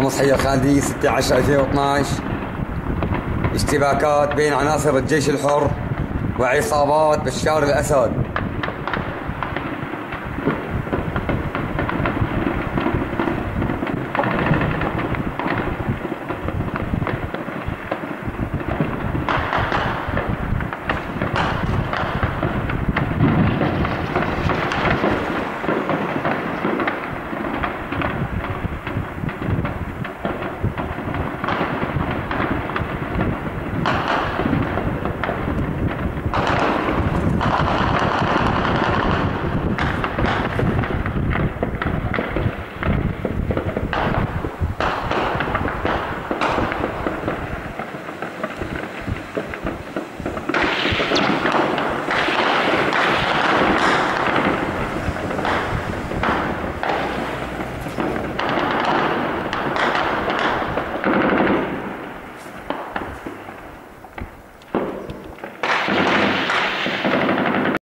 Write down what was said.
حمص حي الخالدي 16 2012 اشتباكات بين عناصر الجيش الحر وعصابات بشار الأسد.